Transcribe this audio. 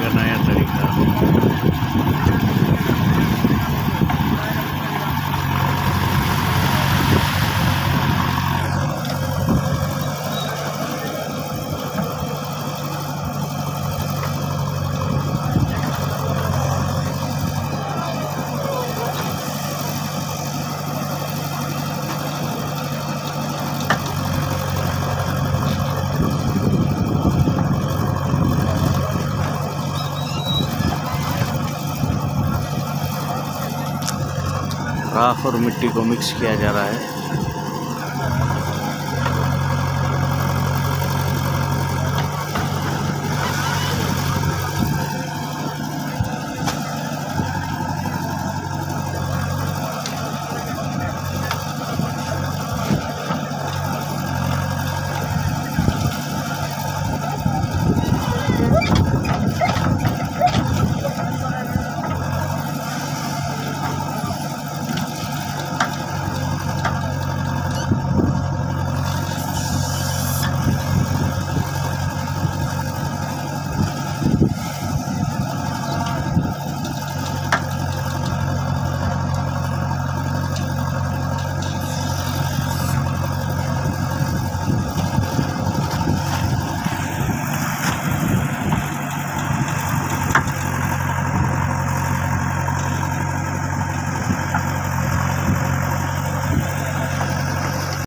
करने का नया तरीका। राख और मिट्टी को मिक्स किया जा रहा है।